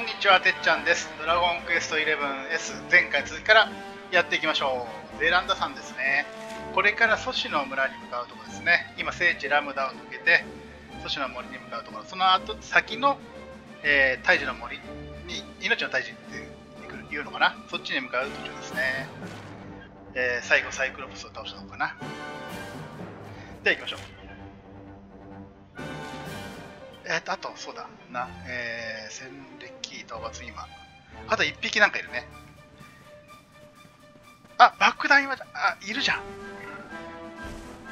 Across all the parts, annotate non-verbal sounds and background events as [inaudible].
んにちはてっちゃんです。ドラゴンクエスト 11S 前回続きからやっていきましょう。ゼランダさんですね。これからソシの村に向かうところですね。今聖地ラムダを抜けてソシの森に向かうところ。その後先の、えー、大樹の森に命の大樹っていうのかな？そっちに向かう途中ですね、えー、最後サイクロプスを倒したのかな。では行きましょう。えっ、と、あと、そうだな、えー、戦歴討伐今。あと1匹なんかいるね。あ、爆弾今、あ、いるじゃん。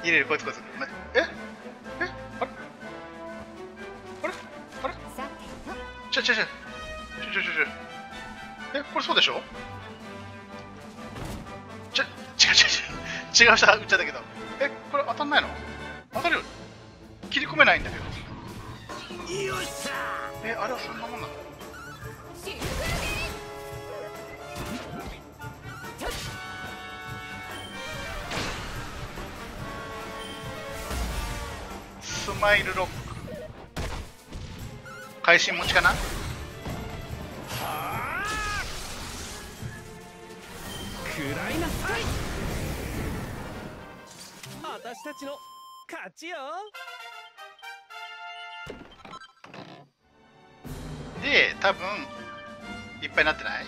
入れる、こいつこいつ。え？え？あれ？あれ？あれ？ちょちょちょ。ちょちょちょちょ。え、これそうでしょ？ちょ、違う違う違う。違う人撃っちゃったけど。え、これ当たんないの？当たるよ。切り込めないんだけど。えあれはそんなもんなの？スマイルロック。会心持ちかな？食らいなさい私たちの勝ちよで多分いっぱいなってない？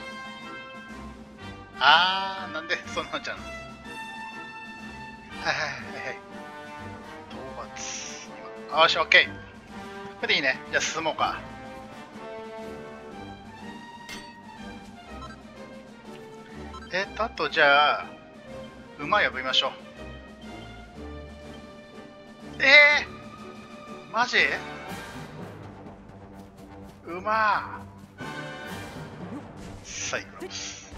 あーなんで [laughs] そんなっちゃうの？はいはいはいはい討伐よし OK これでいいね。じゃあ進もうか。えっとあとじゃあ馬呼びましょう。えー、マジ？馬サイクロプス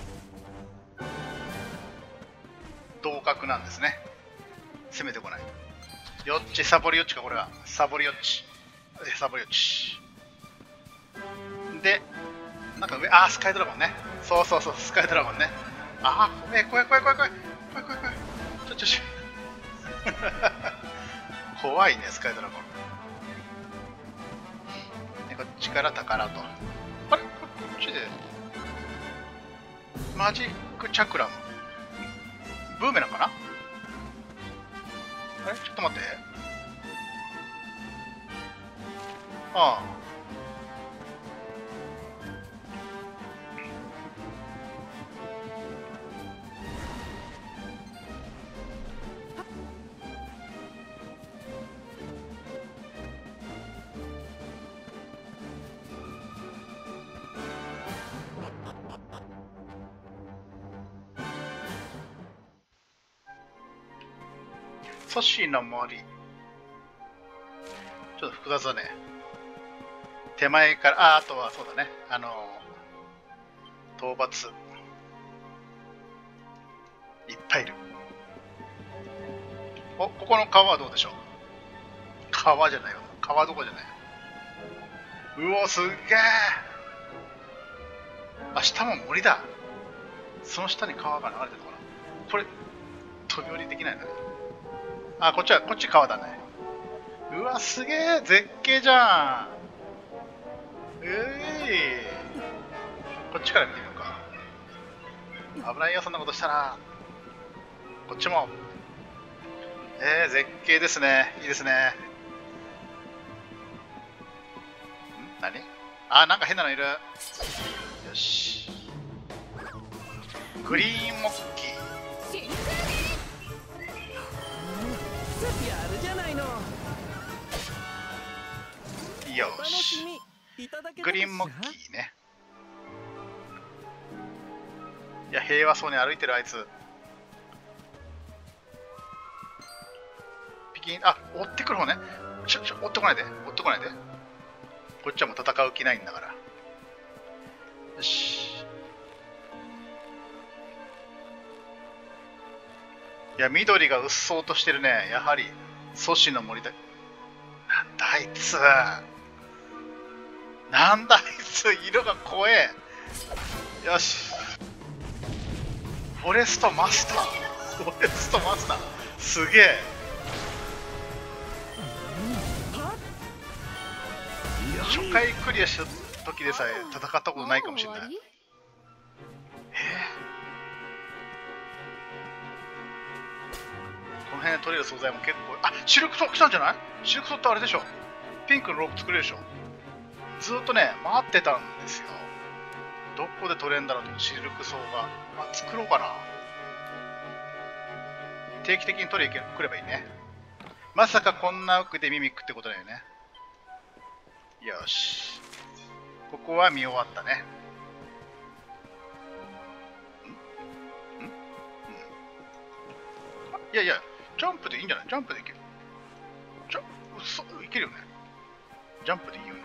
同格なんですね。攻めてこない。よっちサボリヨッチかこれは。サボリヨッチサボリヨッチでなんか上あスカイドラゴンね。そうそうそうスカイドラゴンね。ああ怖い怖い怖い怖い怖い。怖い怖い怖い。ちょちょちょ。[laughs] 怖いねスカイドラゴン。力宝と。あれ？こっちで。マジックチャクラムブーメランかな？あれ？ちょっと待って。ああ。ソシの森ちょっと複雑だね。手前からああとはそうだね。あの討伐。いっぱいいる。おここの川はどうでしょう？川じゃないわ。川どこじゃない？うおすっげえあ下も森だ。その下に川が流れてるのかな？これ飛び降りできないんだねあ、こっちは、こっち川だね。うわ、すげえ絶景じゃんうえいこっちから見てみようか。危ないよ、そんなことしたら。こっちも。えー、絶景ですね。いいですね。ん？何？あ、なんか変なのいる。よし。グリーンモッキー。やるじゃないの。よし。グリーンモッキーね。いや平和そうに歩いてるあいつ。ピキンあ追ってくる方ね。ちょちょ追ってこないで。追ってこないで。こっちはもう戦う気ないんだから。よしいや緑がうっそうとしてるね。やはり始祖の森だ。なんだあいつ。なんだあいつ。色が怖え。よし。フォレストマスター。フォレストマスター。すげえ。初回クリアした時でさえ戦ったことないかもしれない。この辺で取れる素材も結構。あシルクソ来たんじゃない？シルクソってあれでしょ？ピンクのロープ作れるでしょ？ずっとね待ってたんですよ。どこで取れんだろうとシルクソが、まあ、作ろうかな。定期的に取りに来ればいいね。まさかこんな奥でミミックってことだよね。よし。ここは見終わったね。ん？ん？ん？いやいやジャンプでいいんじゃない？ジャンプでいける。ジャンプ嘘いけるよね。ジャンプでいいよね。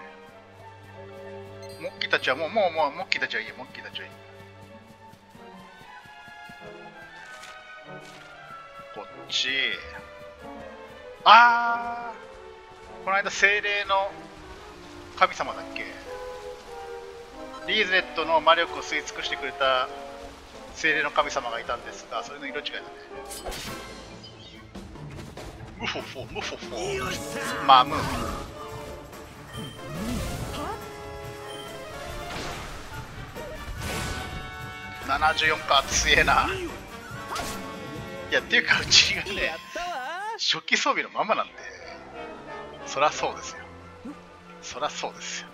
モッキーたちはもうもうもうモッキーたちはいい。よモッキーたちはいい。こっち。あー！この間精霊の神様だっけ？リーゼレットの魔力を吸い尽くしてくれた精霊の神様がいたんですがそれの色違いだね。ムフォフォムフォフォマム74か強えないやっていうかうちがね初期装備のままなんで。そらそうですよ。そらそうですよ。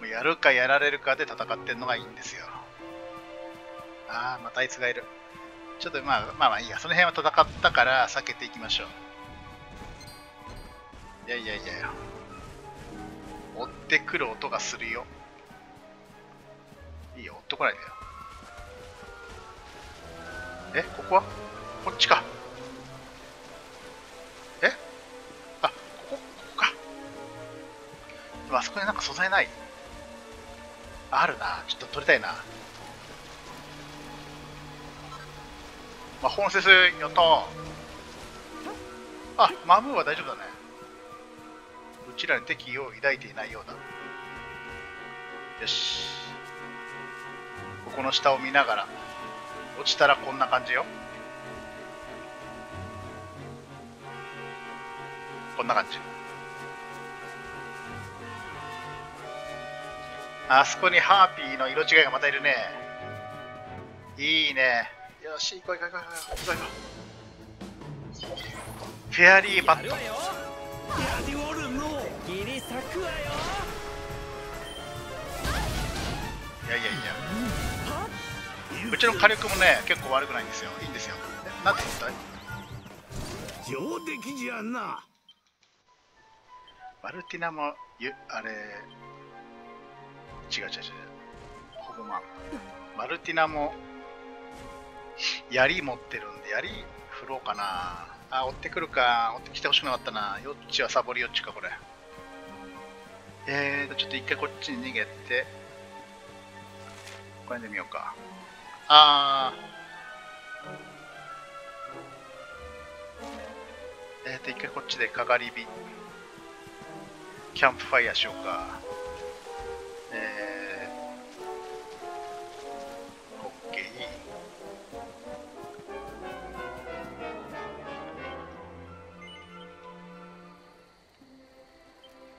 もうやるかやられるかで戦ってんのがいいんですよ。ああまたあいつがいる。ちょっとまあまあまあいいや。その辺は戦ったから避けていきましょう。いやいやいや追ってくる音がするよ。いいよ追ってこないでよ。えここは？こっちか。え？あここ？ここか。でもあそこになんか素材ない。あるな。ちょっと取りたいな。魔法の先生やったあマムーは大丈夫だね。うちらに敵意を抱いていないようだ。よし。ここの下を見ながら落ちたらこんな感じよ。こんな感じ。あそこにハーピーの色違いがまたいるね。いいね。よし行こう行こう行こう行こう行こうフェアリーバットいやいやいや。うちの火力もね結構悪くないんですよ。いいんですよ。えなんて言った上出来じゃな。マルティナもゆあれ違う違う違う。ホグマン。マルティナも槍持ってるんで槍振ろうかな。あ追ってくるか。追ってきてほしくなかったな。よっちはサボりよっちかこれ。えーとちょっと一回こっちに逃げてこれで見ようかあーえーと一回こっちでかがり火キャンプファイヤーしようか。えー、オッケ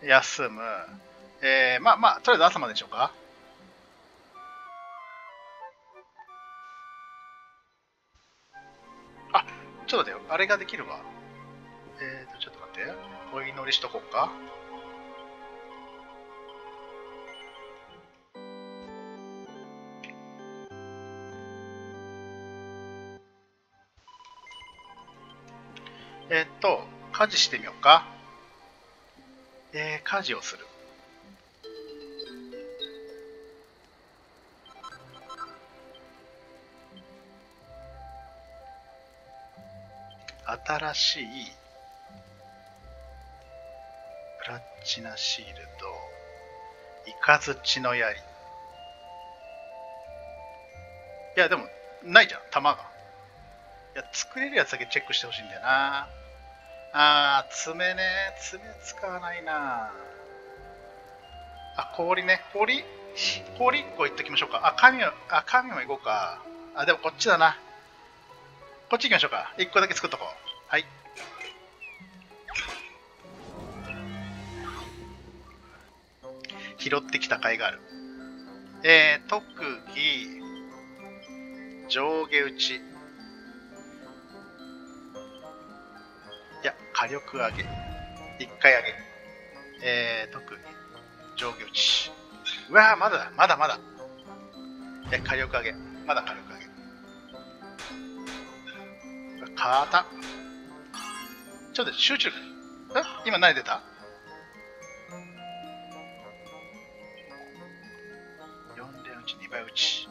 ー。休む。えー、まあまあ、とりあえず朝まででしょうか。ちょっと待ってよ。あれができるわ。えーと、ちょっと待って。お祈りしとこうか。えっと、家事してみようか。えー、家事をする。新しいプラチナシールド、イカズチの槍。いや、でも、ないじゃん、弾が。いや、作れるやつだけチェックしてほしいんだよな。あー、爪ね。爪使わないな。あ、氷ね。氷？氷 ?1 個いっときましょうか。あ、神も、あ、神も行こうか。あ、でもこっちだな。こっち行きましょうか。1個だけ作っとこう。はい。拾ってきた甲斐がある。えー、特技、上下打ち。いや、火力上げ。一回上げ。えー、特技、上下打ち。うわー、まだだ、まだまだ。え、火力上げ。まだ火力上げ。肩。ちょっと集中。え？今何出た ?4 連打ち、2倍打ち。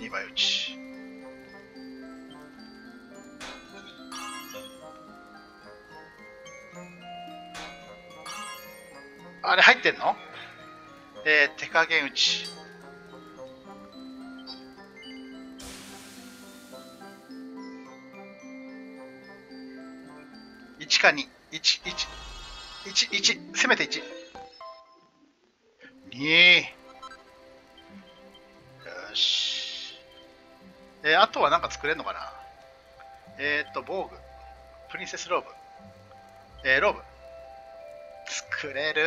2倍打ち。あれ入ってんの？えー、手加減打ち。か2、1、1、1、1、せめて1。2。よし。えー、あとはなんか作れるのかな？えー、っと、防具。プリンセスローブ。えー、ローブ。作れる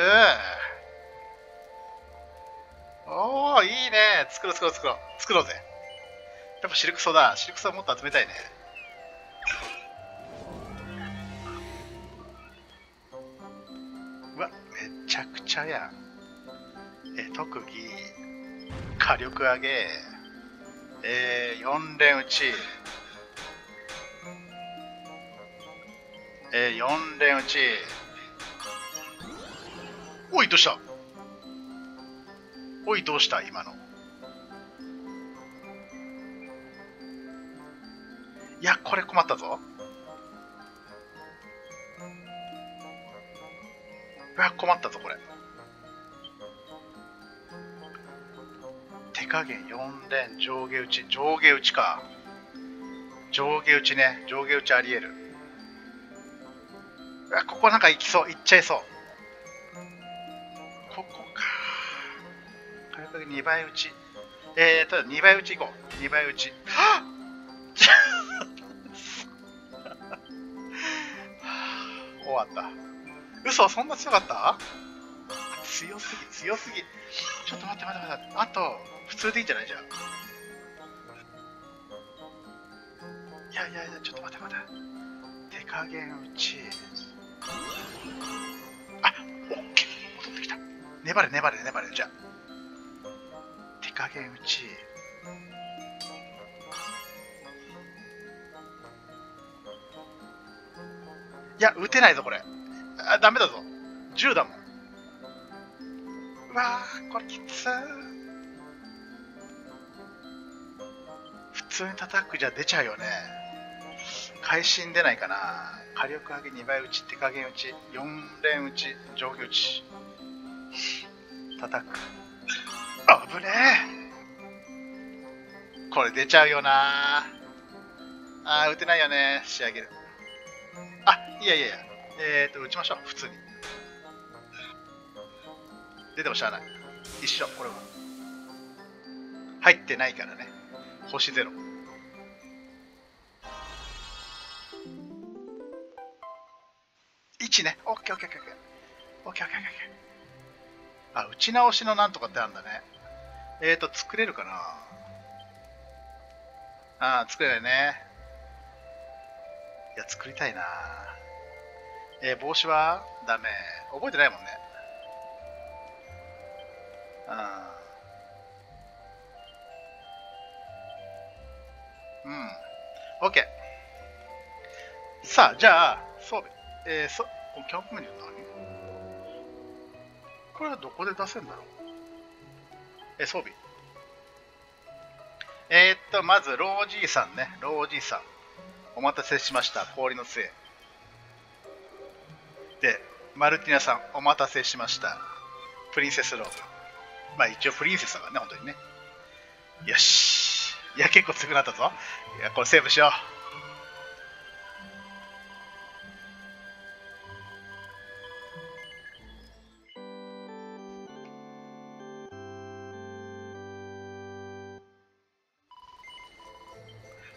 おー、いいね。作ろう作ろう作ろう。作ろうぜ。やっぱシルクソだ。シルクソはもっと集めたいね。ちゃくちゃや。え、特技、火力上げ、えー、4連打ち、えー、4連打ち、おい、どうした？おい、どうした？今の。いや、これ困ったぞ。うわ、困ったぞ、これ。加減4連、上下打ち、上下打ちか。上下打ちね、上下打ちありえる。うわ、ここなんか行きそう、行っちゃいそう。ここか。火力2倍打ち。えーと、2倍打ち行こう。2倍打ち。はっ [laughs] 終わった。嘘そんな強かった？強すぎ、強すぎ。ちょっと待って待って待って。あと、普通でいいんじゃない？じゃん。いやいやいや、ちょっと待って待って。手加減打ち。あ、オッケー。戻ってきた。粘れ粘れ粘れ。じゃあ。手加減打ち。いや、撃てないぞ、これ。あ、ダメだぞ。10だもん。うわー、これきつー。通に叩くじゃ出ちゃうよね。会心出ないかな。火力上げ2倍打ち、手加減打ち、4連打ち、上下打ち。叩く。あぶねえ。これ出ちゃうよなあー、打てないよね。仕上げる。あ、いやいやいや。えーと、打ちましょう。普通に。出てもしゃあない。一緒、これは。入ってないからね。星ゼロ。1ね。オッケーオッケーオッケーオッケー。オッケーオッケー。あ、打ち直しのなんとかってあるんだね。えーと、作れるかな？あー、作れないね。いや、作りたいなえー帽子は？ダメ。覚えてないもんね。うん。うん。OK。さあ、じゃあ、装備。えー、そ、キャンプメニュー何？これはどこで出せるんだろう？え、装備。えー、っと、まず、ロージーさんね。ロージーさん。お待たせしました。氷の杖。で、マルティナさん、お待たせしました。プリンセスローブ。まあ一応プリンセスだからね、本当にね。よし。いや、結構強くなったぞ。いや、これセーブしよう。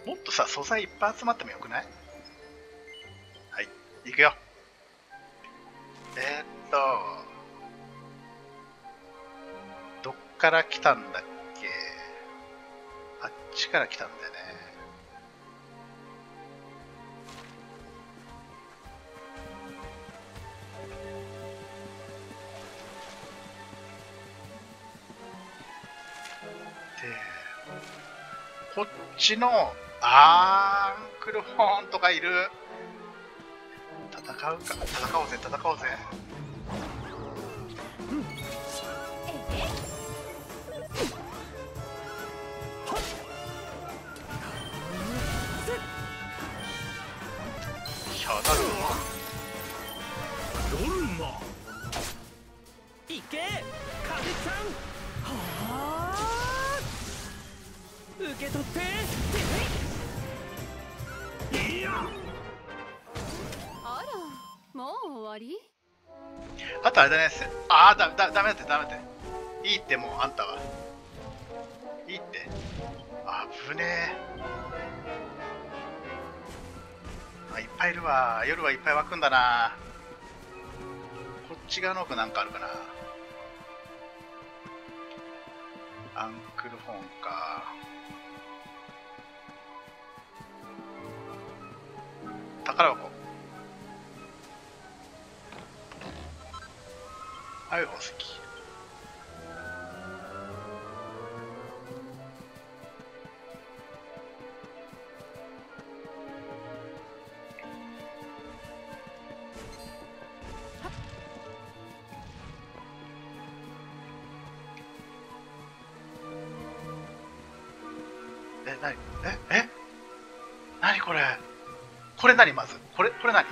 もっとさ、素材いっぱい集まってもよくない？はい。行くよ。えー、っとどっから来たんだっけ？あっちから来たんだよね。でこっちのアンクルホーンとかいる。戦うか。戦おうぜ戦おうぜ。ひゃだるドルマいけ風ちゃん。はあ受け取ってとあれだね。ああだだダメだってダメだって。いいってもうあんたは。いいって。あぶねえ。あいっぱいいるわ。夜はいっぱい湧くんだな。こっち側の奥なんかあるかな。アンクルフォンか。はい宝石え、なにえ、え？なにこれ？これ何まず？これ、これ何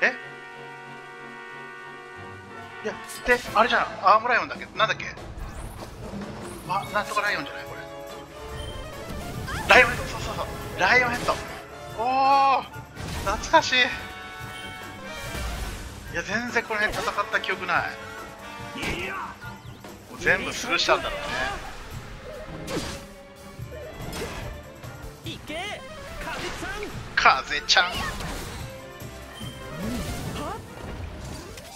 え？いや、で、あれじゃん、アームライオンだっけ？なんだっけ？あ、なんとかライオンじゃないこれ。ライオンヘッド、そうそうそう。ライオンヘッド。おー、懐かしい。いや、全然この辺戦った記憶ない。いやもう全部スルーしたんだろうね。風ちゃん。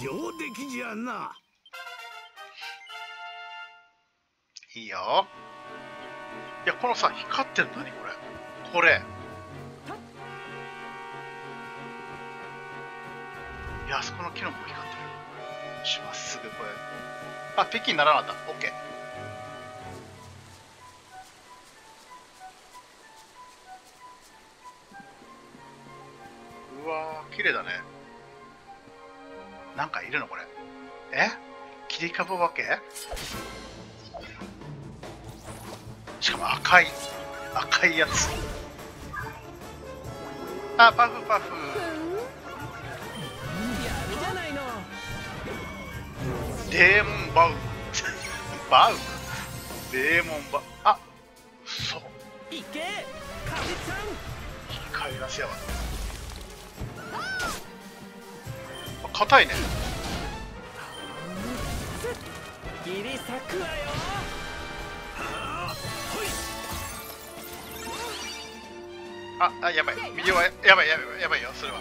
上出来じゃないいよ。いや、このさ、光ってるの何これ？これ。いや、あそこのキノコ光ってる。しまっすぐこれ。あ、北京にならなかった。オッケー。うわー、綺麗だね。なんかいるのこれ。え？切り株お化け？しかも赤い赤いやつ。あパフパフ。デーモンバウ。[laughs] バウ？デーモンバあそう。いけ。風ちゃん。光らせやが硬いね。切り裂くわよああやばい。右はやばいやばいやばいよそれは。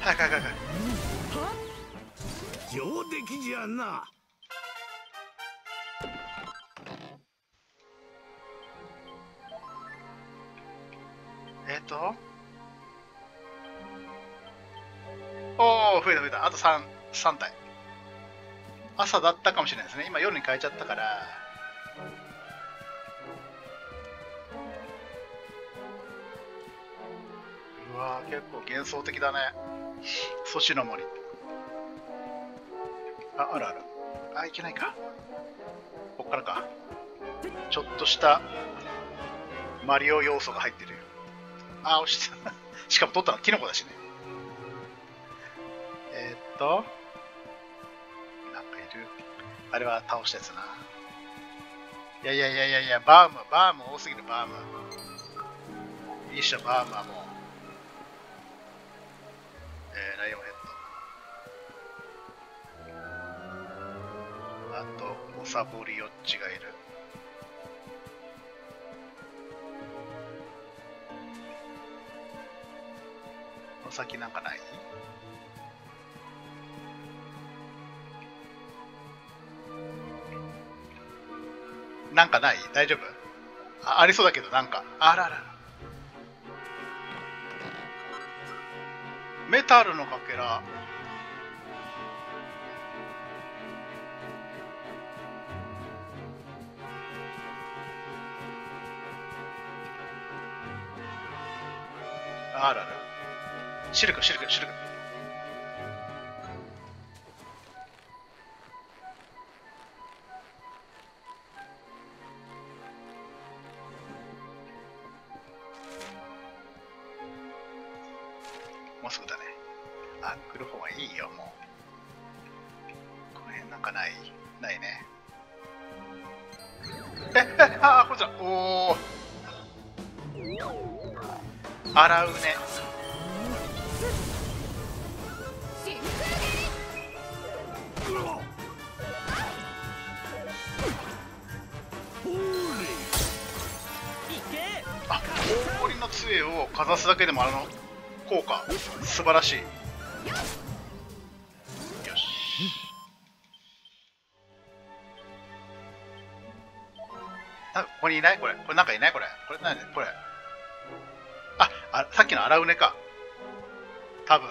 早く早く早く。は上出来じゃな。えっ、と？おお増えた増えた。あと 3, 3体。朝だったかもしれないですね。今夜に変えちゃったから。うわ結構幻想的だね。ソシの森。ああるある。あいけないか。こっからか。ちょっとしたマリオ要素が入ってる。よあ押した。[laughs] しかも取ったのキノコだしね、と？なんかいる。あれは倒したやつな。いやいやいやいやいやバームバーム多すぎるバーム。いいっしょバームはもう。えー、ライオンヘッド。あとオサボリヨッチがいる。オの先なんかない？なんかない？大丈夫？あありそうだけどなんか。あららメタルのかけら。あらら。シルクシルクシルク。杖をかざすだけでもあの効果素晴らしい。よし。あここにいない？これ。これなんかいない？これ。これ何？これ。ああさっきの荒うねか。多分。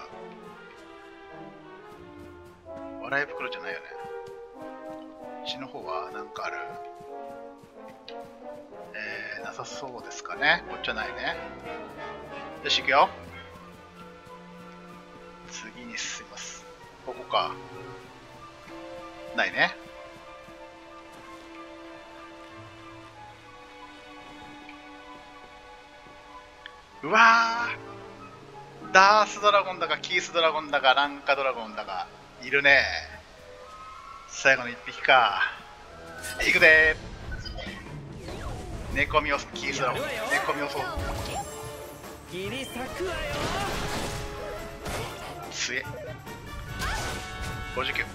笑い袋じゃないよね。こっちの方は何かある、なさそうですかね。こっちはないね。よし行くよ。次に進みます。ここか。ないね。うわー。ダースドラゴンだかキースドラゴンだかランカドラゴンだかいるね。最後の一匹か。行くでー寝込みをキースドラゴン寝込みをそう。ギリ咲くわよ。すげえ59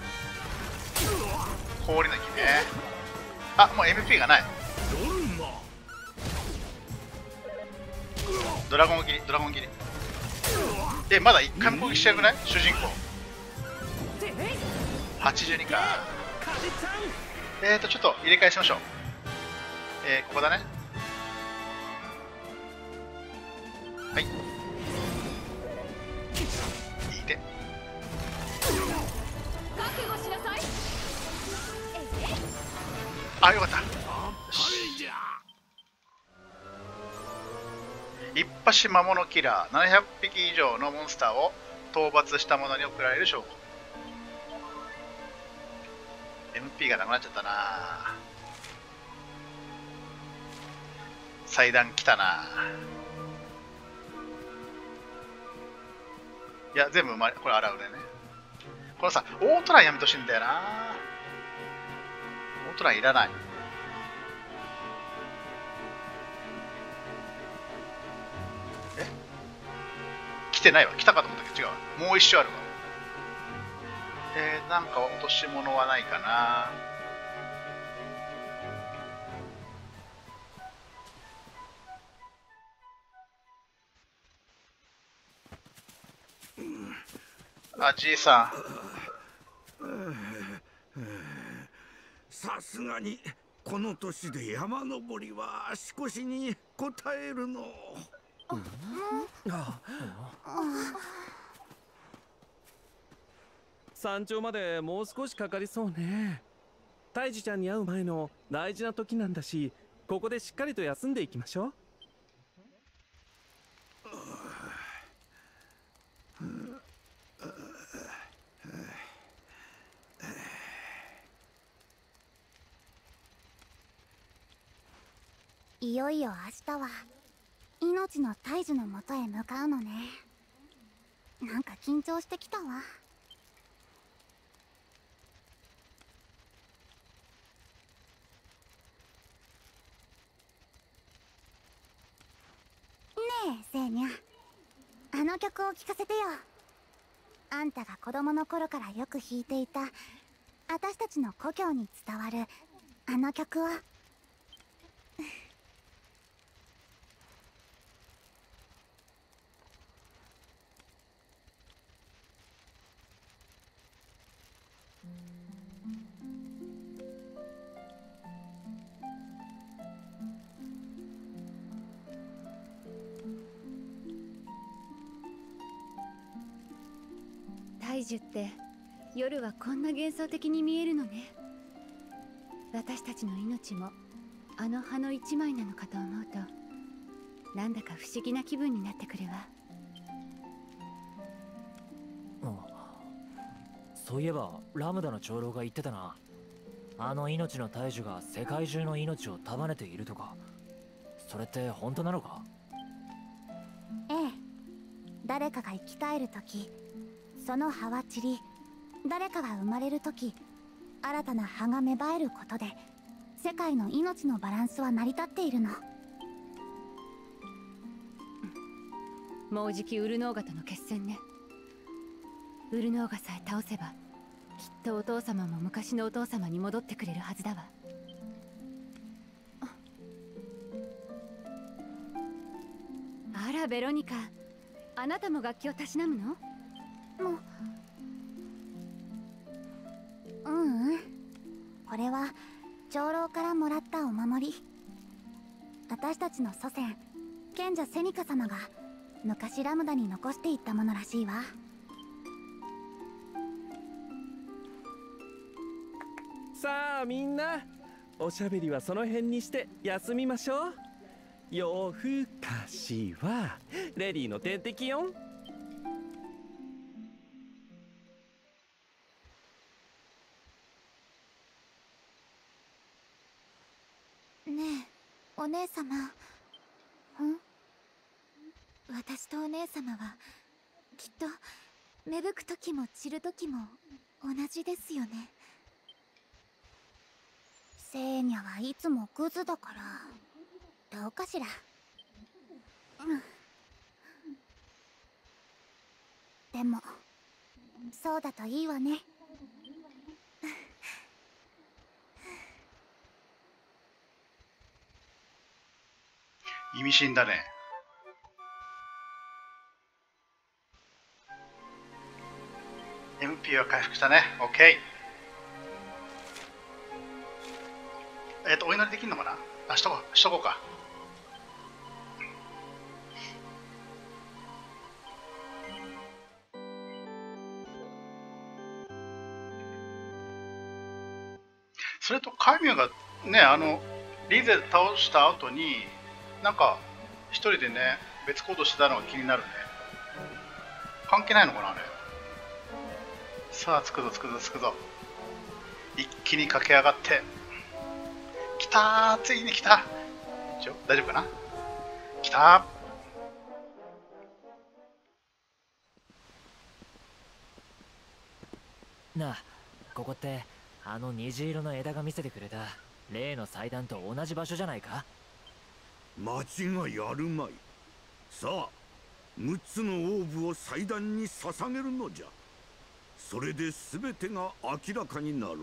氷の木ねあもう MP がない。ドラゴン切りドラゴン切り。えまだ1回も攻撃してなくない？主人公。てへい82か。えーとちょっと入れ替えしましょうえー、ここだね。はい。いい手あよかった。あっぱれじゃ一発魔物キラー700匹以上のモンスターを討伐した者に贈られる称号。MP がなくなっちゃったな。祭壇来たな。いや全部生まれこれ洗うね。このさオートランやめてほしいんだよな。オートランいらない。え？来てないわ。来たかと思ったけど違うもう一種あるわ。えー、なんか落とし物はないかな。あじいささすがにこの年で山登りは足腰に応えるの。山頂までもう少しかかりそうね。大治ちゃんに会う前の大事な時なんだしここでしっかりと休んでいきましょういよいよ明日は。命の大樹のもとへ向かうのね。なんか緊張してきたわ。ねえセーニャ。あの曲を聴かせてよ。あんたが子供の頃からよく弾いていた私たちの故郷に伝わるあの曲を。大樹って夜はこんな幻想的に見えるのね。私たちの命もあの葉の一枚なのかと思うとなんだか不思議な気分になってくるわ。そういえばラムダの長老が言ってたな。あの命の大樹が世界中の命を束ねているとか。それって本当なのか？ええ。誰かが生き返る時その葉は散り誰かが生まれる時新たな葉が芽生えることで世界の命のバランスは成り立っているの。もうじきウルノーガとの決戦ね。ウルノーガさえ倒せばきっとお父様も昔のお父様に戻ってくれるはずだわ。あらベロニカ。あなたも楽器をたしなむの？もう。うんこれは長老からもらったお守り。私たちの祖先賢者セニカ様が昔ラムダに残していったものらしいわ。さあみんなおしゃべりはその辺にして休みましょう。夜更かしはレディの天敵よん。お姉様。ん？私とお姉様はきっと芽吹く時も散る時も同じですよね。セーニャはいつもクズだから。どうかしら。でもそうだといいわね。意味深だね。MP は回復したね。OK。えっ、と、お祈りできるのかな？あ、しとこう、しとこうか。それと、カミュがね、あの、リゼ倒した後に、なんか、一人でね、別行動してたのが気になるね。関係ないのかな、あれ。さあ、つくぞ、つくぞ、つくぞ。一気に駆け上がって。来たついに来たちょ大丈夫かな？来たなあここってあの虹色の枝が見せてくれた例の祭壇と同じ場所じゃないか？間違いあるまい。さあ6つのオーブを祭壇に捧げるのじゃ。それで全てが明らかになろう。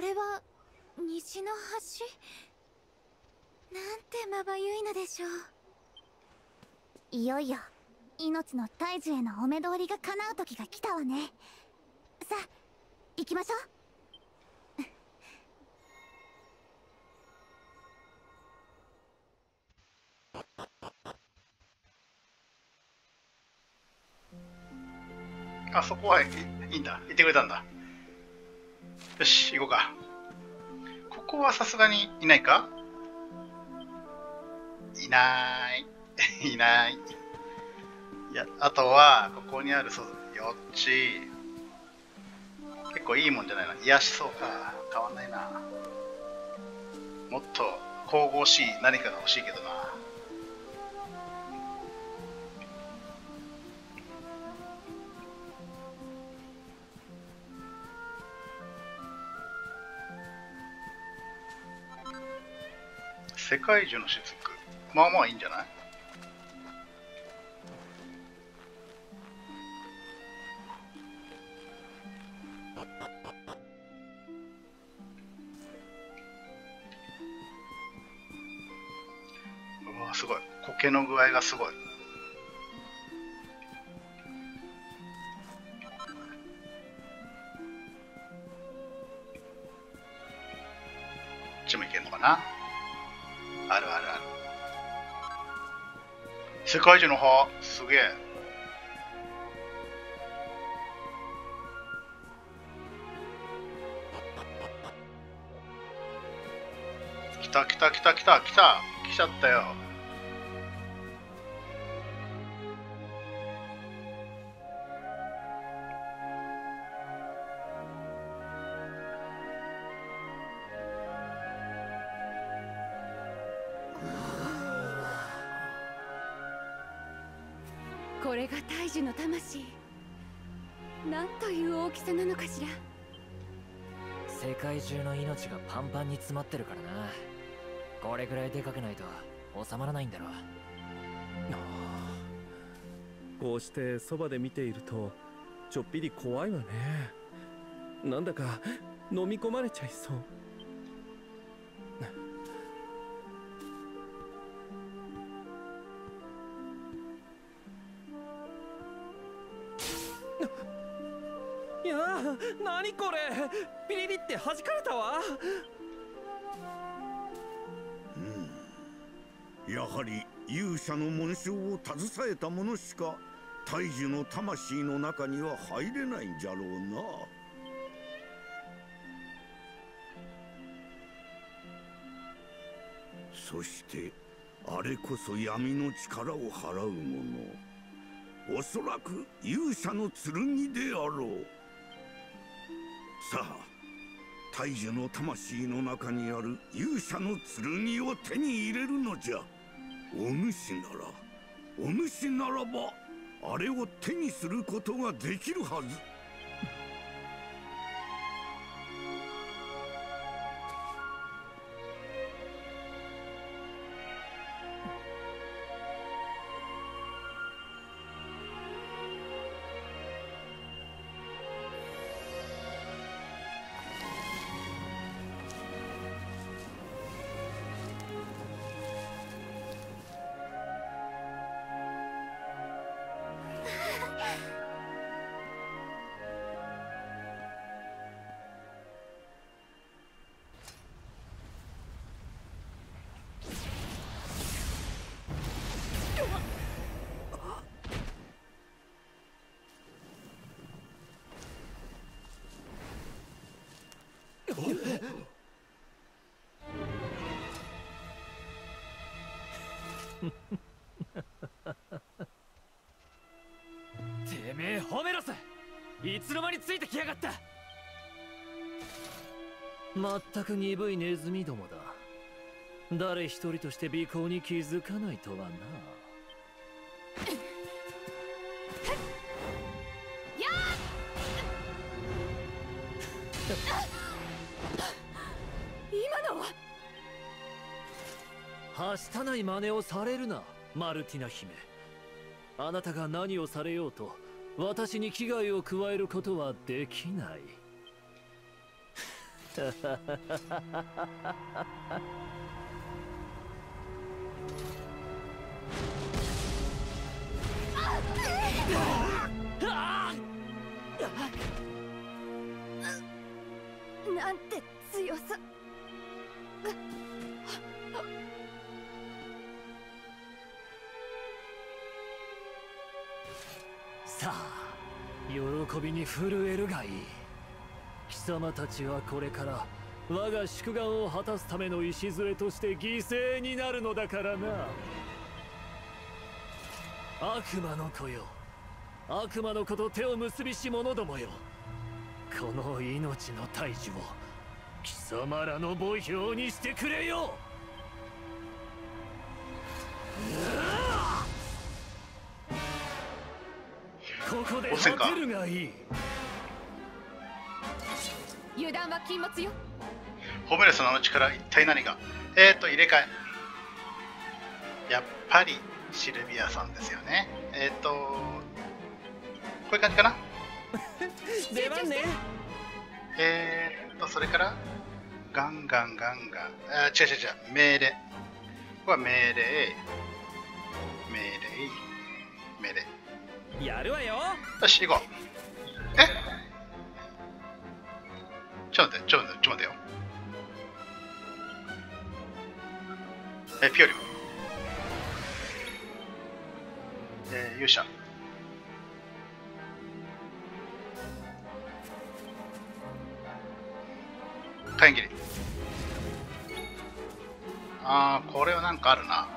これは西の橋なんてまばゆいのでしょう。いよいよ命の大樹へのお目通りが叶う時が来たわね。さあ行きましょう。あそこはいいんだ。行ってくれたんだ。よし行こうか。ここはさすがにいないか？いない。[laughs] いない。いやあとはここにあるそうよっち。結構いいもんじゃないの癒しそうか。変わんないな。もっと神々しい何かが欲しいけどな。世界樹の雫まあまあいいんじゃない？うわすごい。苔の具合がすごい。世界中の歯すげえ。来た来た来た来た来た。来ちゃったよ。これが大樹の魂。なんという大きさなのかしら。世界中の命がパンパンに詰まってるからな。これぐらいでかくないと収まらないんだろこうしてそばで見ているとちょっぴり怖いわね。なんだか飲み込まれちゃいそう何これ？ピリリって弾かれたわ。うん。やはり勇者の紋章を携えた者しか大樹の魂の中には入れないんじゃろうな。そしてあれこそ闇の力を払う者。おそらく勇者の剣であろう。さあ大樹の魂の中にある勇者の剣を手に入れるのじゃ。お主ならお主ならばあれを手にすることができるはず。てめえホメロスいつの間についてきやがった。まったく鈍いネズミどもだ。誰一人として尾行に気づかないとはな。今はしたない真似をされるなマルティナ姫。あなたが何をされようと私に危害を加えることはできない。震えるがいい貴様たちはこれから我が祝願を果たすための礎として犠牲になるのだからな。悪魔の子よ。悪魔の子と手を結びし者どもよ。この命の大樹を貴様らの墓標にしてくれよ。ここで汚染か油断は禁物よ。ホメレスのあの力一体何が？えっ、ー、と入れ替え。やっぱりシルビアさんですよね。えっ、ー、とこういう感じかな？[laughs] 出番ね。えー、っとそれからガンガンガンガン。あ違う違う違う。命令。ここは命令。命令。命令やるわよ。よし行こう。え？ちょっと待ってちょっと待ってちょっと待ってよ。えピオリムえー、勇者火炎切り。あーこれはなんかあるな。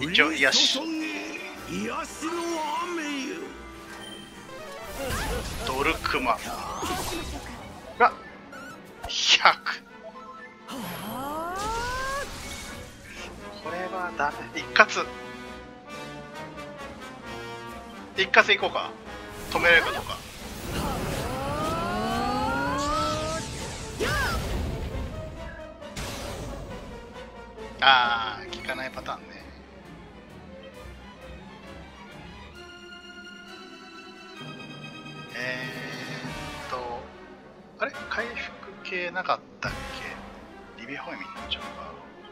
一応癒し。癒しの雨よ。ドルクマが100これはダメ。一括。一括いこうか。止められるかどうか。ああ効かないパターンねあれ？回復系なかったっけ？リビホイミになっちゃうか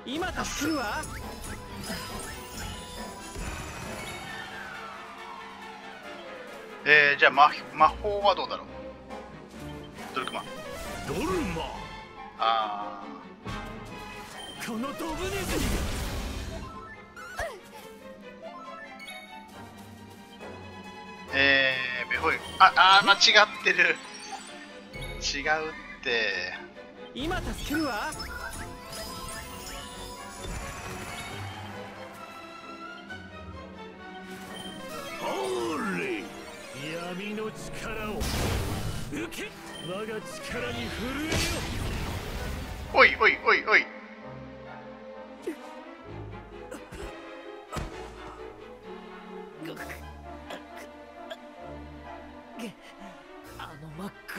今助けるわ。えー、じゃあ魔魔法はどうだろう？ドルクマンドルマ。あこのドブネズミ。ーえー、ベホイああー間違ってる違うって。今助けるわ。ほれ闇の力を受け我が力に震えよ。おいおいおいおい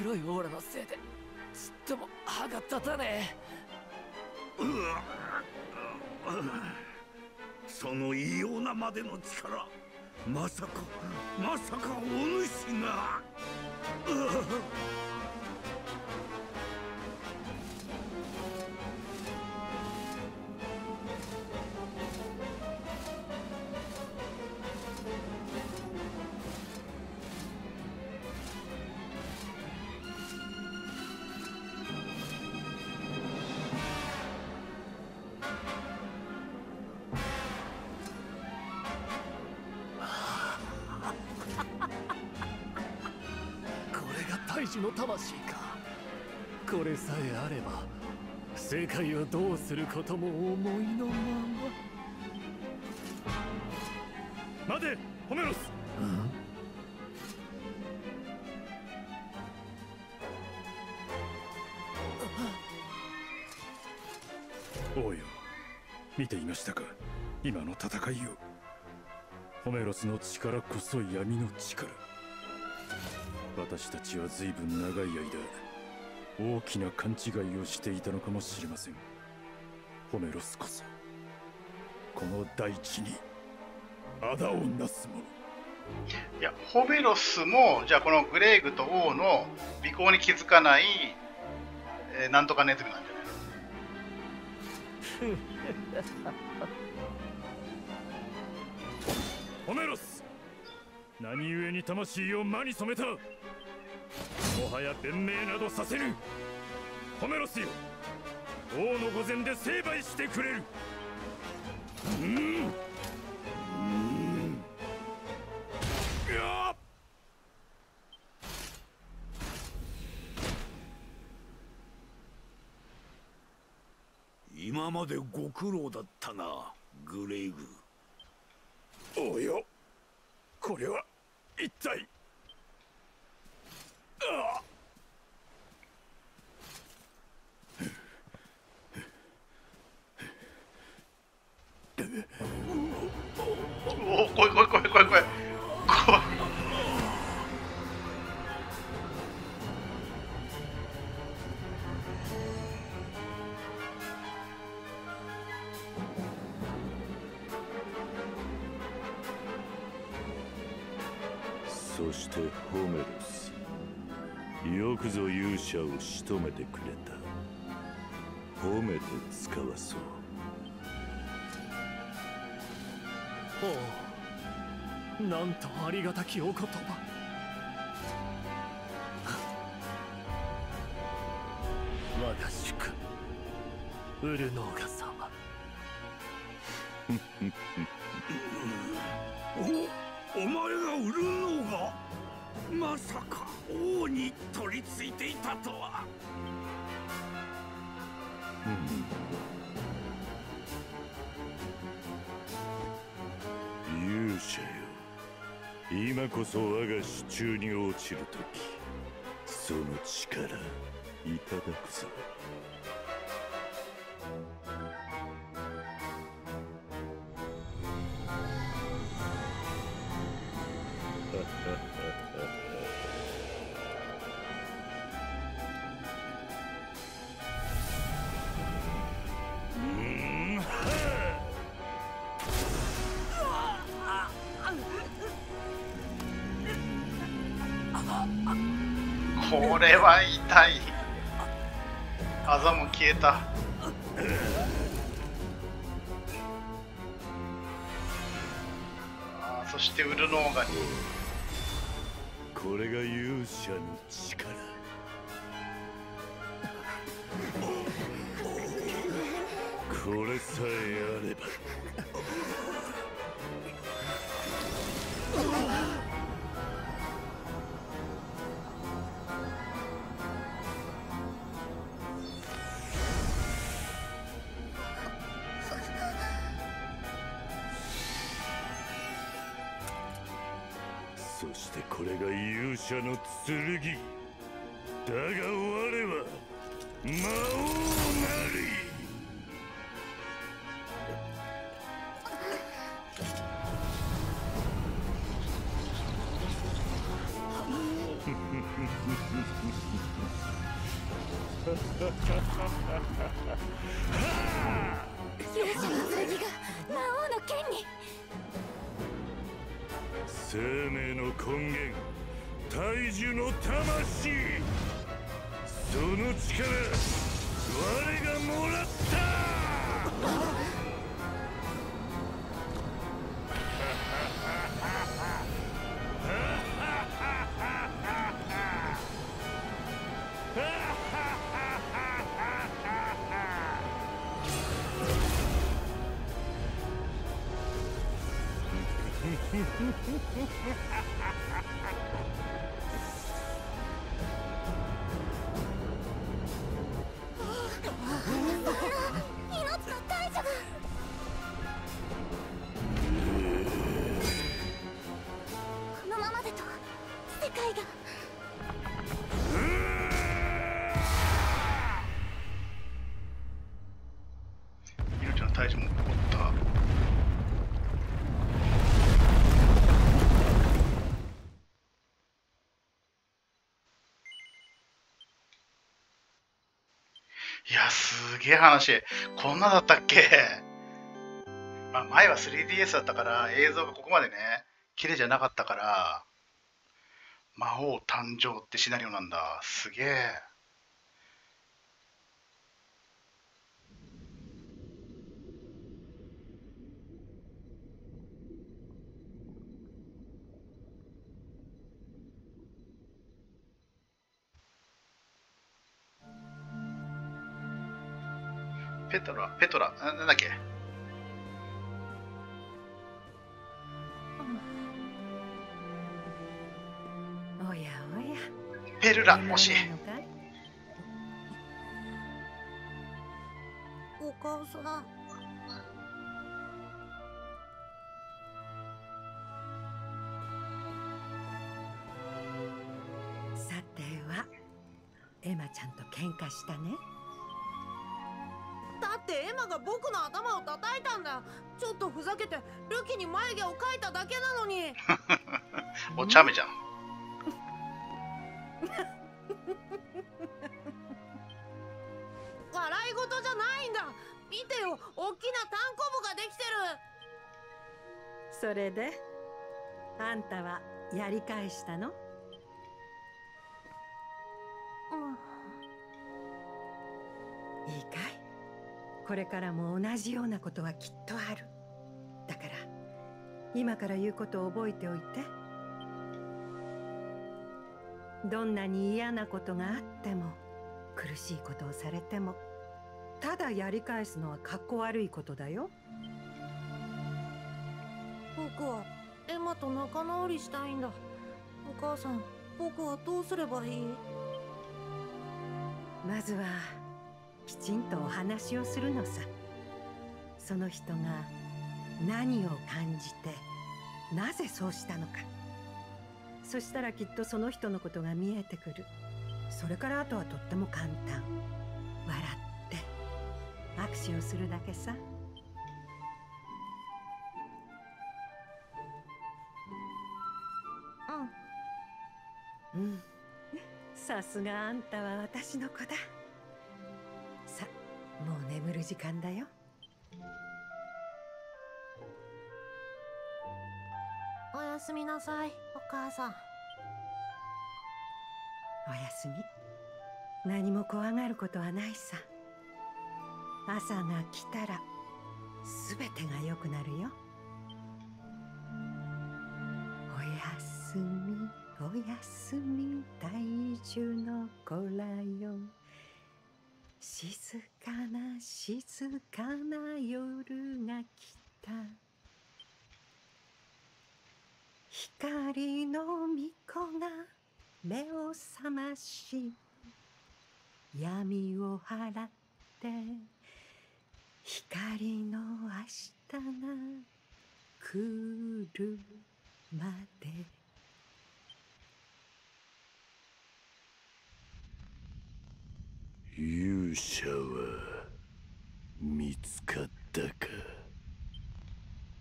黒いオーラのせいでちっとも歯が立たねえ。その異様なまでの力まさかまさかお主が。することも思いのまま。待てホメロス。王よ見ていましたか。今の戦いを。ホメロスの力こそ闇の力。私たちは随分長い間大きな勘違いをしていたのかもしれません。ホメロスこそこの大地に仇をなす者いやホベロスもじゃあこのグレーグと王の尾行に気づかない、えーなんとかネズミなんじゃないの？ホメロス何故に魂を魔に染めた？もはや弁明などさせぬ。ホメロスよ王の御前で成敗してくれる。うん。うんやっ今までご苦労だったなグレイグ。およこれは一体怖い怖い。怖い。そしてホメロス。よくぞ勇者を仕留めてくれた。褒めて使わそう。おうなんとありがたきお言葉。[laughs] 我が主君ウルノーガス今こそ我が手中に落ちる時その力いただくぞ。そしてウルノーガに。これが勇者の力。[laughs] これさえあれば剣。だが我は魔王いやすげえ話。こんなだったっけ？まあ前は 3DS だったから映像がここまでね綺麗じゃなかったから魔王誕生ってシナリオなんだ。すげえ。あ、ペトラ、なんだっけ？おやおや。ペルラ、もし。お母さん。さては、エマちゃんと喧嘩したね。ってエマが僕の頭を叩いたんだ。ちょっとふざけてルキに眉毛を描いただけなのに。[laughs] お茶目じゃん。[laughs] 笑い事じゃないんだ。見てよ大きなタンコブができてる。それであんたはやり返したの？いいかい？これからも同じようなことはきっとある。だから今から言うことを覚えておいて。どんなに嫌なことがあっても苦しいことをされてもただやり返すのはかっこ悪いことだよ。僕はエマと仲直りしたいんだ。お母さん僕はどうすればいい？まずはきちんとお話をするのさ。その人が何を感じてなぜそうしたのか。そしたらきっとその人のことが見えてくる。それからあとはとっても簡単。笑って。握手をするだけさ。うん。さすがあんたは私の子だ。さもう眠る時間だよ。おやすみなさいお母さん。おやすみ。何も怖がることはないさ。朝が来たら全てが良くなるよ。おやすみおやすみ大樹の子らよ静かな静かな夜が来た。光の巫女が目を覚まし闇を払って光の明日が来るまで。勇者は見つかったか？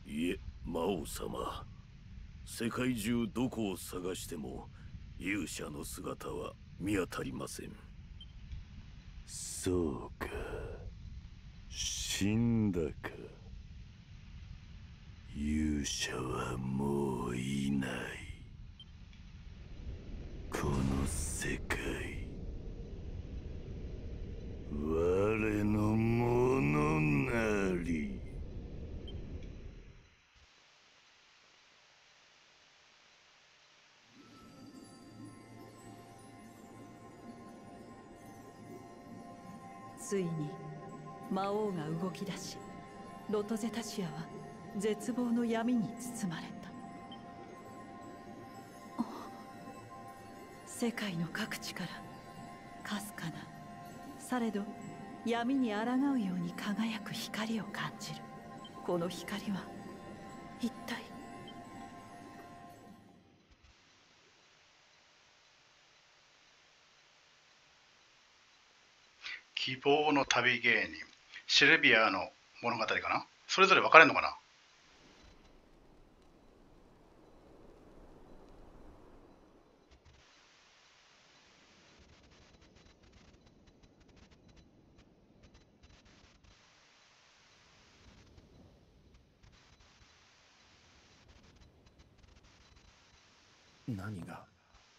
いえ魔王様。世界中どこを探しても勇者の姿は見当たりません。そうか。死んだか。勇者はもういない。この世界。我のものなり。ついに魔王が動き出しロトゼタシアは絶望の闇に包まれた。世界の各地からかすかなされど闇に抗うように輝く光を感じる。この光は一体？希望の旅芸人。シルビアの物語かな？それぞれ分かれるのかな何が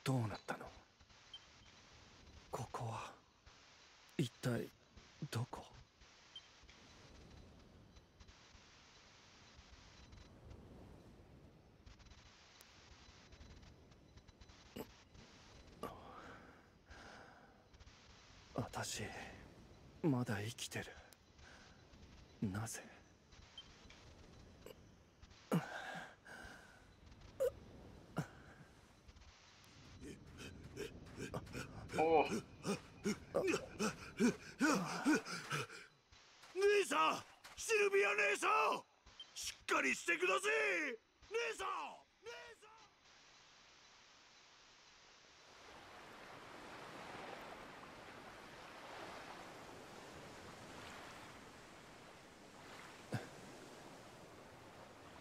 どうなったのここは一体どこ私まだ生きてる。なぜ？おお姉さんシルビア姉さん！しっかりしてください姉さん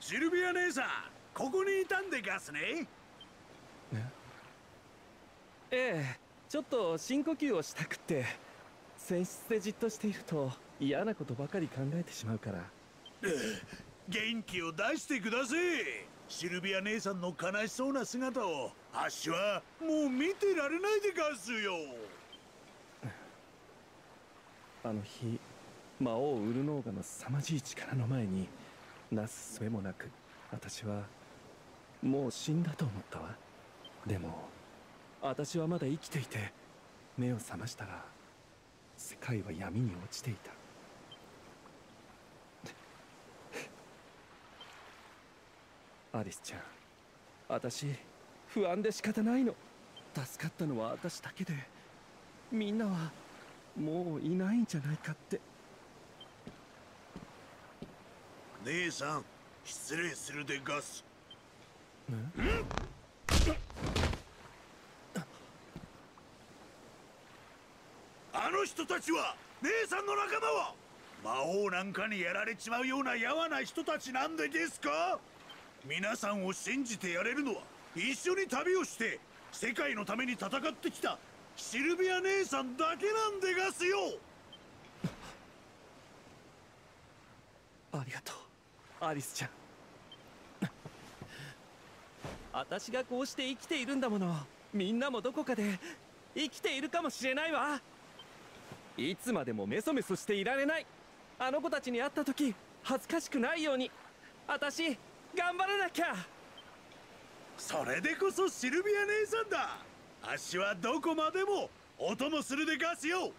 シルビア姉さんここにいたんでガスね。ええ。ちょっと深呼吸をしたくって船室でじっとしていると嫌なことばかり考えてしまうから。元気を出してください。シルビア姉さんの悲しそうな姿をあっしはもう見てられないでガスよ。あの日魔王ウルノーガの凄まじい力の前になすすべもなく私はもう死んだと思ったわ。でも私はまだ生きていて目を覚ましたら世界は闇に落ちていた。アリスちゃん私不安で仕方ないの。助かったのは私だけでみんなはもういないんじゃないかって。姉さん。失礼するでガス。あの人たちは姉さんの仲間は魔王なんかにやられちまうようなやわな人たちなんでですか？皆さんを信じてやれるのは一緒に旅をして世界のために戦ってきたシルビア姉さんだけなんでがすよ。ありがとう。アリスちゃん。私がこうして生きているんだもの。みんなもどこかで生きているかもしれないわ。いつまでもメソメソしていられない。あの子たちに会った時恥ずかしくないように。私頑張らなきゃ。それでこそシルビア姉さんだ。あっしはどこまでもお供するでガスよ。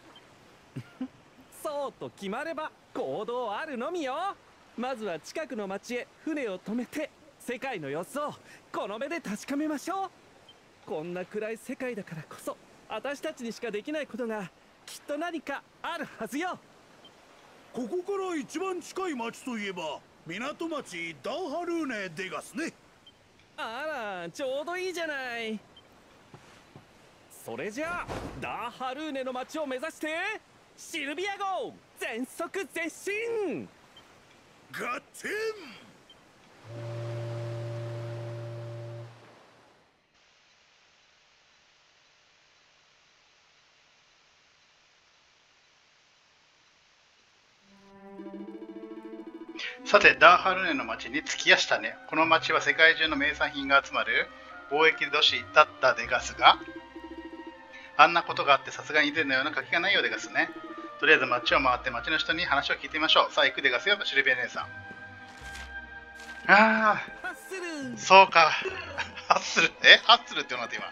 [laughs] そうと決まれば行動あるのみよまずは近くの町へ船を止めて世界の様子をこの目で確かめましょう。こんな暗い世界だからこそ私たちにしかできないことがきっと何かあるはずよ。ここから一番近い町といえば港町ダーハルーネでがすね。あらちょうどいいじゃない。それじゃあダーハルーネの町を目指してシルビア号全速前進ガッテンさて、ダーハルネの町に着きやしたね。この町は世界中の名産品が集まる貿易都市だったでガスが、あんなことがあってさすがに以前のような書きがないようでガスね。とりあえず町を回って町の人に話を聞いてみましょう。さあ、行くでガスよ、シルビア姉さん。ああ、そうか。ハッスル、え？ハッスルって言うのって今？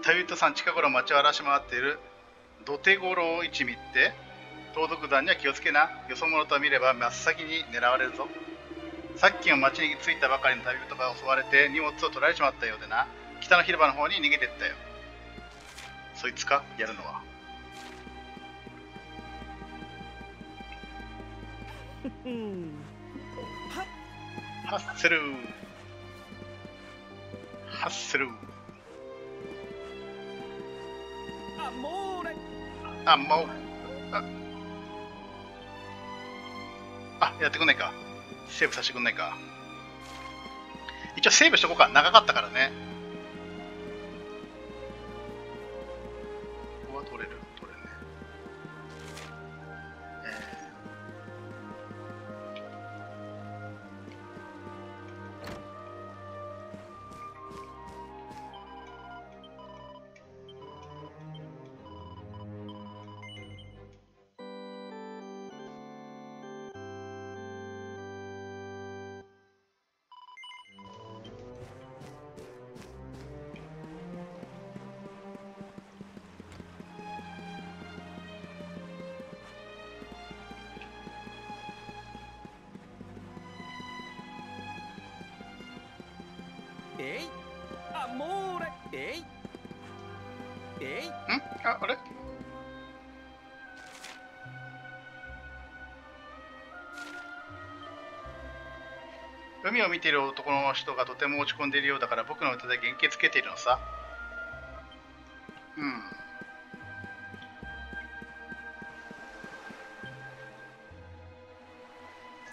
旅人さん、近頃町を荒らし回っている土手五郎一味って？盗賊団には気をつけな。よそ者と見れば真っ先に狙われるぞ。さっきも町に着いたばかりの旅人が襲われて荷物を取られちまったようでな。北の広場の方に逃げてったよ。そいつか？やるのは。ハッスルハッスルあもうあ、もう。あ、あやってくんないか。セーブさせてくんないか。一応セーブしとこうか。長かったからね。ここは取れるえい。あもうれえい。えい。ん？あ、あれ？海を見ている男の人がとても落ち込んでいるようだから僕の歌で元気つけているのさ。うん。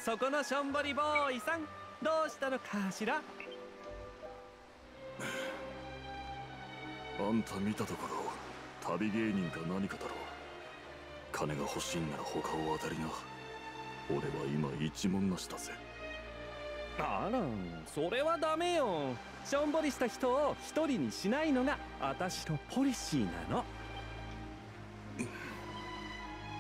そこのしょんぼりボーイさんどうしたのかしら？あんた見たところ旅芸人か何かだろう。金が欲しいんなら他を当たりな。俺は今一文なしだぜ。あらそれはダメよ。しょんぼりした人を一人にしないのが私のポリシーなの。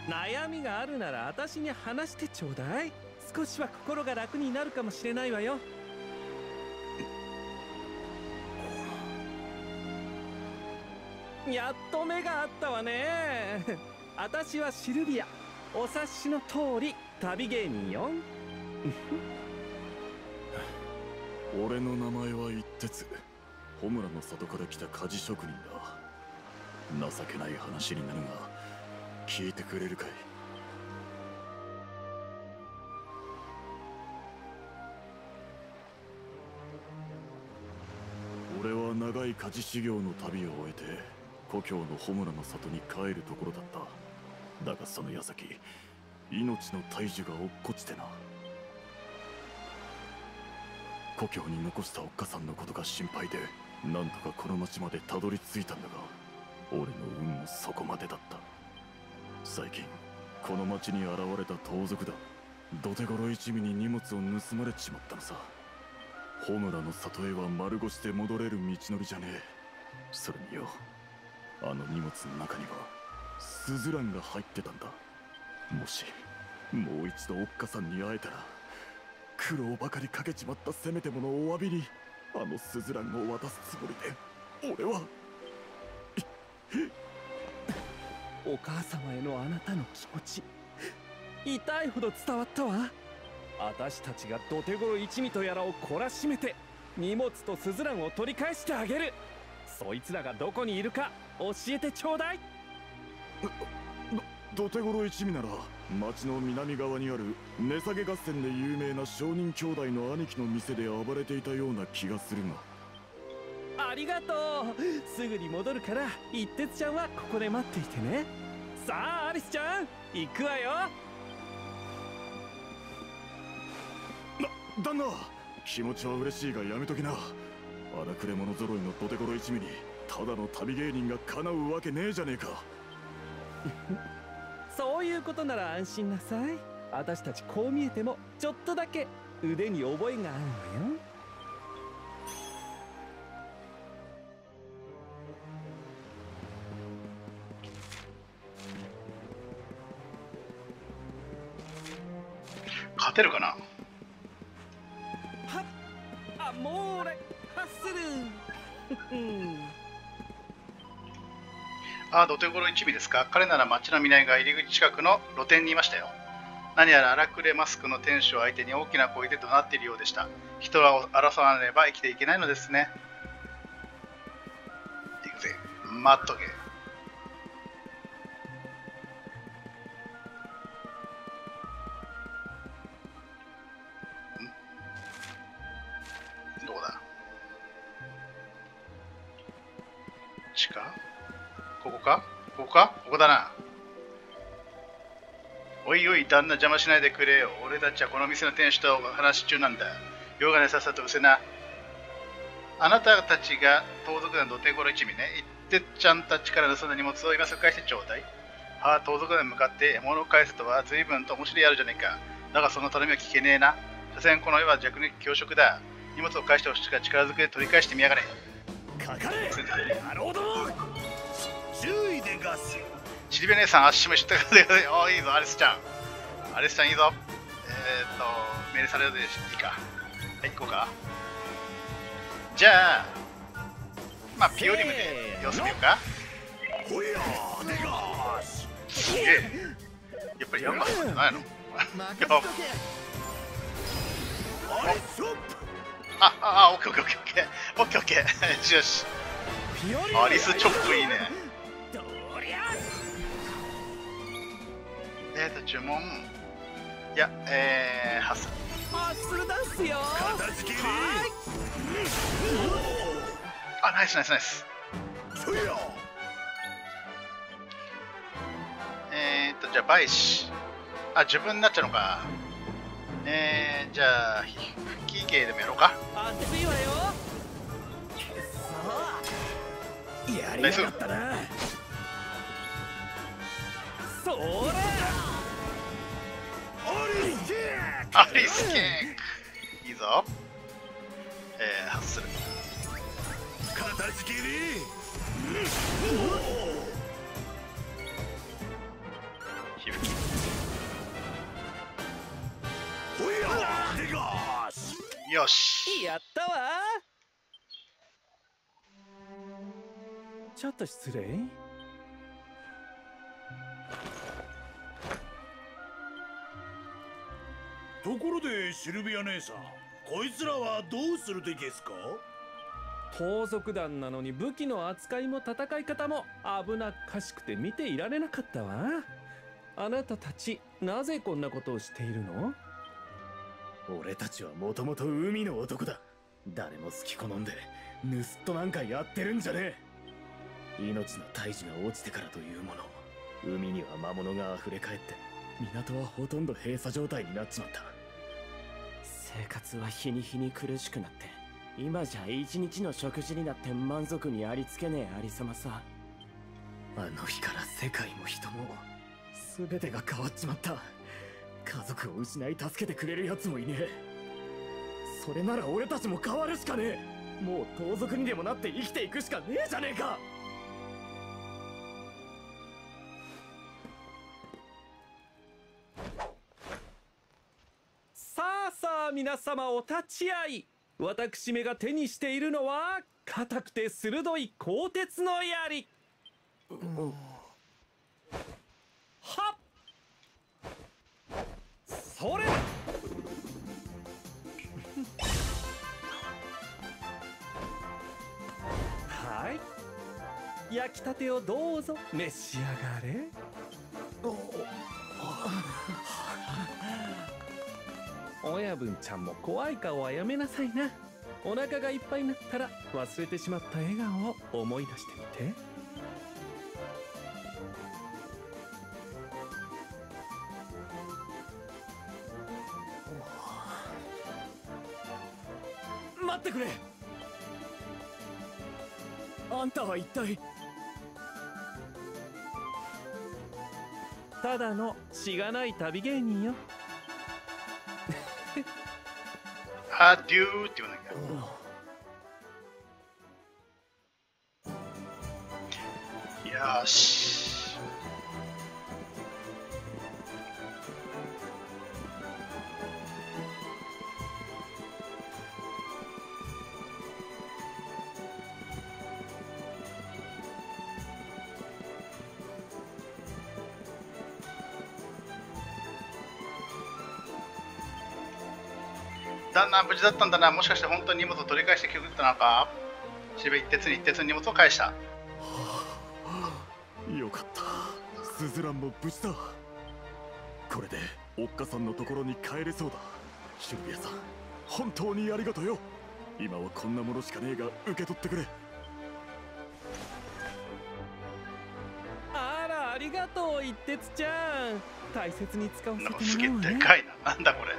悩みがあるなら私に話してちょうだい。少しは心が楽になるかもしれないわよ。やっと目があったわね。[laughs] 私はシルビア。お察しの通り旅芸人よ。[laughs] 俺の名前は一徹。穂村の里から来た鍛冶職人だ。情けない話になるが聞いてくれるかい？俺は長い鍛冶修行の旅を終えて故郷の穂村の里に帰るところだった。だがその矢先命の大樹が落っこちてな。故郷に残したおっかさんのことが心配でなんとかこの町までたどり着いたんだが俺の運もそこまでだった。最近この町に現れた盗賊だ。土手頃一味に荷物を盗まれちまったのさ。穂村の里へは丸腰で戻れる道のりじゃねえ。それによあの荷物の中にはスズランが入ってたんだ。もしもう一度おっかさんに会えたら苦労ばかりかけちまったせめてものお詫びにあのスズランを渡すつもりで俺は。お母様へのあなたの気持ち痛いほど伝わったわ。私たちが土手頃一味とやらを懲らしめて荷物とスズランを取り返してあげる。そいつらがどこにいるか教えてちょうだい。土手頃一味なら町の南側にある値下げ合戦で有名な商人兄弟の兄貴の店で暴れていたような気がするがありがとうすぐに戻るから一徹ちゃんはここで待っていてねさあアリスちゃん行くわよな旦那気持ちは嬉しいがやめときな荒くれ者揃いの土手頃一味にただの旅芸人が叶うわけねえじゃねえか。[laughs] そういうことなら安心なさい。私たちこう見えてもちょっとだけ腕に覚えがあるのよ。勝てるかな？はっ。あもう俺ハッスルああ、土手頃一味ですか？彼なら町の南が入り口近くの露店にいましたよ。何やら荒くれマスクの店主を相手に大きな声で怒鳴っているようでした。人らを争わねば生きていけないのですね。行くぜ。待っとけ。か？ここか？ここだな。おいおい、旦那邪魔しないでくれよ。俺たちはこの店の店主と話し中なんだ。用がねさっさとうせな。あなたたちが盗賊団土手頃一味ね。言ってっちゃんたちから盗んだ荷物を今すぐ返してちょうだい。はあ、盗賊団に向かって獲物を返すとは随分と面白いやるじゃねえか。だがその頼みは聞けねえな。所詮この世は弱肉強食だ。荷物を返してほしいから力ずくで取り返してみやがれ。かかれなるほど注意でガスちりべ姉さん足もしってください。おいいぞ、アリスちゃん。アリスちゃんいいぞ。えー、っと、命令されるでいいか。はい、行こうか。じゃあ、まあ、ピオリムで様子見ようか。すげえ。やっぱりヤンマーじゃないの？ああ、あ、あ、オッケーオッケーオッケー。オッケーオッケー。よし。アリスチョップいいね。えーと、注文。いや、えー、ハッスル。ハッスルダンスよ片付けねあ、ナイスナイスナイス。えーと、じゃあ、バイシ。あ、自分になっちゃうのか。えー、じゃあ吹き芸でもやろうか熱いわよやりやがったなアリスキク。いいぞ。えー、発する片付けり響きほや。でがし。よしやったわ。ちょっと失礼ところでシルビア姉さんこいつらはどうするでげすか？盗賊団なのに武器の扱いも戦い方も危なっかしくて見ていられなかったわ。あなたたちなぜこんなことをしているの？俺たちはもともと海の男だ。誰も好き好んで盗っ人なんかやってるんじゃねえ。命の大事が落ちてからというもの海には魔物が溢れ返って港はほとんど閉鎖状態になっちまった。生活は日に日に苦しくなって今じゃ一日の食事になって満足にありつけねえありさまさ。あの日から世界も人も全てが変わっちまった。家族を失い助けてくれる奴もいねえ。それなら俺たちも変わるしかねえ。もう盗賊にでもなって生きていくしかねえじゃねえか皆様お立ち会い私めが手にしているのは硬くて鋭い鋼鉄の槍。はっ！それはい。焼きたてをどうぞ召し上がれ。お親分ちゃんも怖い顔はやめなさいな。お腹がいっぱいになったら忘れてしまった笑顔を思い出してみて。待ってくれ。あんたは一体。ただのしがない旅芸人よ。アデューって言わなきゃよし旦那無事だったんだな。もしかして本当に荷物を取り返してくれたのか。しべ一徹に一徹に荷物を返した。よかった。スズランも無事だ。これでおっかさんのところに帰れそうだ。シルビアさん本当にありがとうよ。今はこんなものしかねえが受け取ってくれ。あらありがとう一徹ちゃん。大切に使わせてもらおう、ね、すげえでかいな。なんだこれ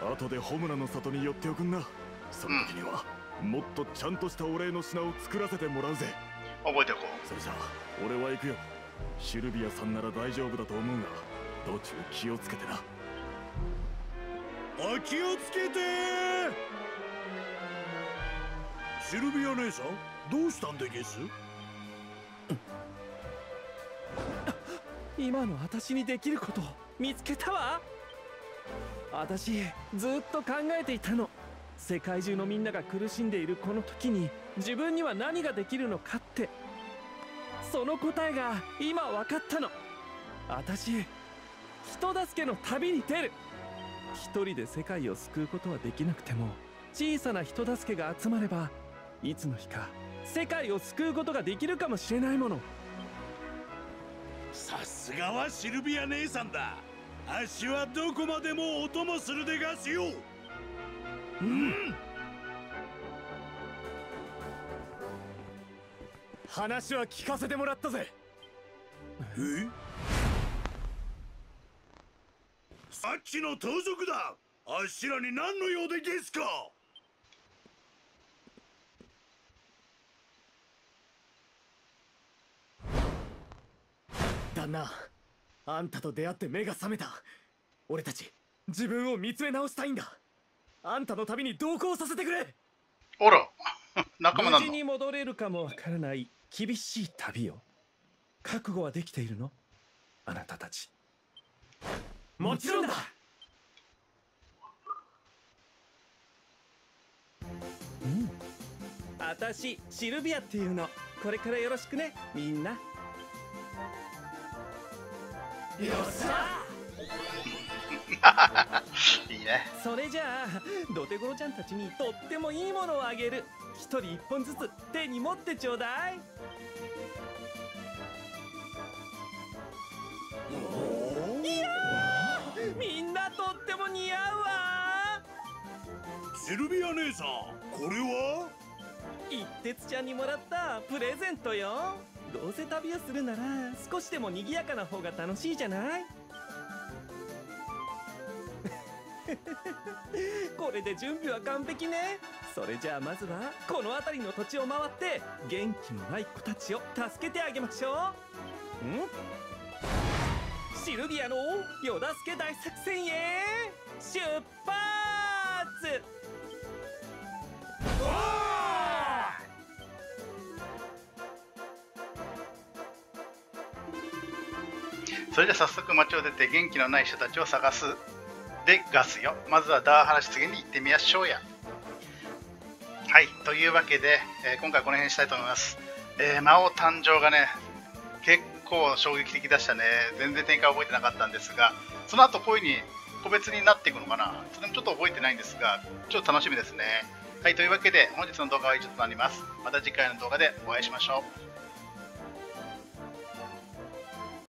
後でホムラの里に寄っておくんな。その時には、もっとちゃんとしたお礼の品を作らせてもらうぜ。覚えておこう。それじゃあ俺は行くよ。シルビアさんなら大丈夫だと思うが道中気をつけてな。お気をつけて。シルビア姉さんどうしたんでゲス今の私にできることを見つけたわ私ずっと考えていたの。世界中のみんなが苦しんでいるこの時に自分には何ができるのかって。その答えが今分かったの。私人助けの旅に出る。一人で世界を救うことはできなくても小さな人助けが集まればいつの日か世界を救うことができるかもしれないもの。さすがはシルビア姉さんだ。足はどこまでもお供するでがすよ。うん。話は聞かせてもらったぜ。え？さっきの盗賊だ。あっしらに何の用でですか？旦那あんたと出会って目が覚めた。俺たち自分を見つめ直したいんだ。あんたの旅に同行させてくれ。おら [laughs] 仲間な無事に戻れるかもわからない厳しい旅を覚悟はできているの？あなたたち。もちろんだ。うん。私シルビアっていうの。これからよろしくねみんないいね。それじゃあドテゴロちゃんたちにとってもいいものをあげる。一人一本ずつ手に持ってちょうだい。いやーみんなとっても似合うわ。シルビア姉さんこれは？一徹ちゃんにもらったプレゼントよどうせ旅をするなら少しでも賑やかな方が楽しいじゃない？[laughs] これで準備は完璧ね。それじゃあまずはこの辺りの土地を回って元気のない子たちを助けてあげましょう。ん？シルビアの夜助け大作戦へ出発！それじゃ早速街を出て元気のない人たちを探す。でガスよ。まずはダーハラシ次に行ってみましょうや。はいというわけで、えー今回この辺にしたいと思います、えー魔王誕生がね結構衝撃的でしたね。全然展開覚えてなかったんですがその後こういう風に個別になっていくのかな。それもちょっと覚えてないんですがちょっと楽しみですね。はいというわけで本日の動画は以上となります。また次回の動画でお会いしましょう。